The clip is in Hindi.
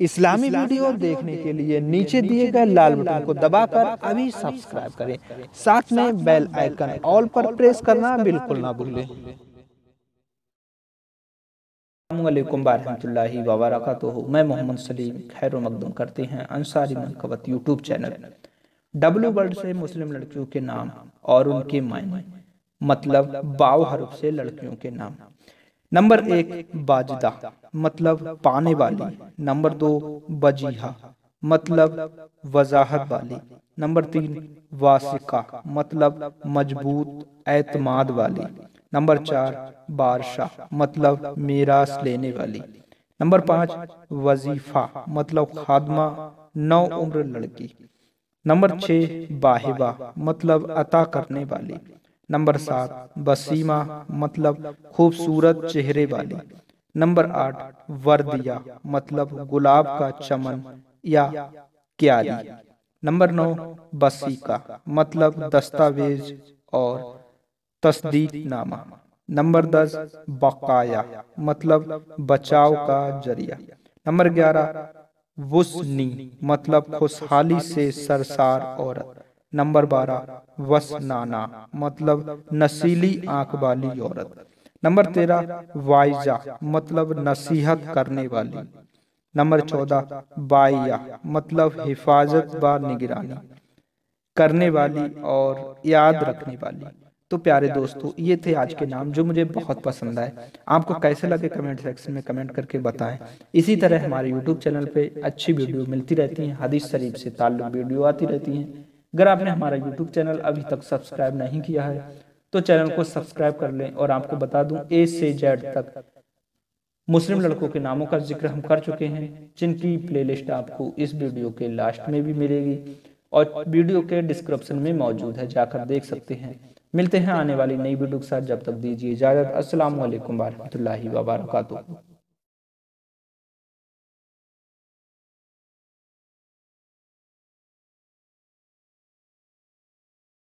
इस्लामी वीडियो देखने के लिए नीचे दिए गए लाल बटन को दबाकर अभी सब्सक्राइब करें। साथ में बेल आइकन ऑल पर प्रेस करना बिल्कुल ना भूलें। अल्लाम मैं मोहम्मद सलीम खैर मकदम करते हैं अंसारी मनकबत यूट्यूब चैनल। डब्लू वर्ड से मुस्लिम लड़कियों के नाम और उनके मायने मतलब बाव हरफ से लड़कियों के नाम। नंबर एक, बाजदा मतलब पाने वाली। नंबर दो, बजीहा मतलब वजाहत वाली। नंबर तीन, वासिका मतलब मज़बूत, एतमाद वाली। नंबर चार बारशाह मतलब मीरास लेने वाली। नंबर पाँच, वजीफा मतलब खादमा, नौ उम्र लड़की। नंबर छः, बाहिबा मतलब अता करने वाली। नंबर सात बसीमा मतलब खूबसूरत चेहरे वाली। नंबर आठ वर्दिया मतलब गुलाब का चमन या क्यारी। नंबर नौ बसीका मतलब दस्तावेज़ और तस्दीक नामा नंबर दस बकाया मतलब बचाव का ज़रिया। नंबर ग्यारह वुसनी मतलब खुशहाली से सरसार औरत। नंबर बारह वसनाना मतलब नसीली आँख वाली औरत। नंबर तेरह, वाइजा मतलब नसीहत करने वाली। नंबर चौदह, बाइया मतलब हिफाजत व निगरानी करने वाली और याद रखने वाली। तो प्यारे दोस्तों, ये थे आज के नाम जो मुझे बहुत पसंद आए। आपको कैसे लगे कमेंट सेक्शन में कमेंट करके बताएँ। इसी तरह हमारे यूट्यूब चैनल पे अच्छी वीडियो मिलती रहती हैं। हदीस शरीफ से ताल्लुक वीडियो आती रहती हैं। अगर आपने हमारा यूट्यूब चैनल अभी तक सब्सक्राइब नहीं किया है तो चैनल को सब्सक्राइब कर लें और आपको बता दूँ ए से जेड तक। मुस्लिम लड़कों के नामों का ज़िक्र हम कर चुके हैं, जिनकी प्लेलिस्ट आपको इस वीडियो के लास्ट में भी मिलेगी और वीडियो के डिस्क्रिप्शन में मौजूद है, जाकर देख सकते हैं। मिलते हैं आने वाली नई वीडियो के साथ। जब तक दीजिए इजाज़त। असलम वरहमल वर्का